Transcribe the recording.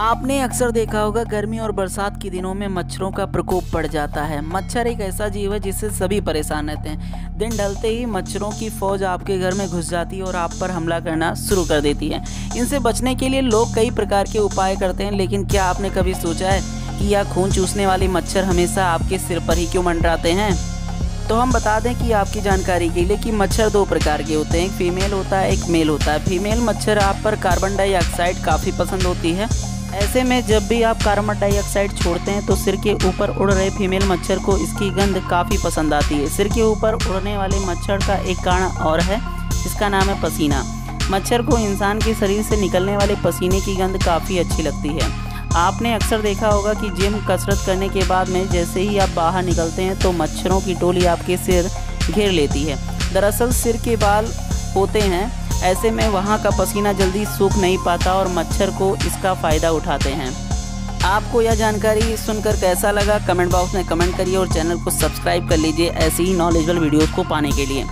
आपने अक्सर देखा होगा, गर्मी और बरसात के दिनों में मच्छरों का प्रकोप बढ़ जाता है। मच्छर एक ऐसा जीव है जिससे सभी परेशान रहते हैं। दिन ढलते ही मच्छरों की फौज आपके घर में घुस जाती है और आप पर हमला करना शुरू कर देती है। इनसे बचने के लिए लोग कई प्रकार के उपाय करते हैं, लेकिन क्या आपने कभी सोचा है कि यह खून चूसने वाले मच्छर हमेशा आपके सिर पर ही क्यों मंडराते हैं? तो हम बता दें कि आपकी जानकारी के लिए कि मच्छर दो प्रकार के होते हैं। एक फीमेल होता है, एक मेल होता है। फीमेल मच्छर आप पर कार्बन डाइऑक्साइड काफ़ी पसंद होती है। ऐसे में जब भी आप कार्बन डाइऑक्साइड छोड़ते हैं तो सिर के ऊपर उड़ रहे फीमेल मच्छर को इसकी गंध काफ़ी पसंद आती है। सिर के ऊपर उड़ने वाले मच्छर का एक कारण और है, जिसका नाम है पसीना। मच्छर को इंसान के शरीर से निकलने वाले पसीने की गंध काफ़ी अच्छी लगती है। आपने अक्सर देखा होगा कि जिम कसरत करने के बाद में जैसे ही आप बाहर निकलते हैं तो मच्छरों की टोली आपके सिर घेर लेती है। दरअसल सिर के बाल होते हैं ऐसे में वहाँ का पसीना जल्दी सूख नहीं पाता और मच्छर को इसका फ़ायदा उठाते हैं। आपको यह जानकारी सुनकर कैसा लगा? कमेंट बॉक्स में कमेंट करिए और चैनल को सब्सक्राइब कर लीजिए ऐसी ही नॉलेजबल वीडियोज़ को पाने के लिए।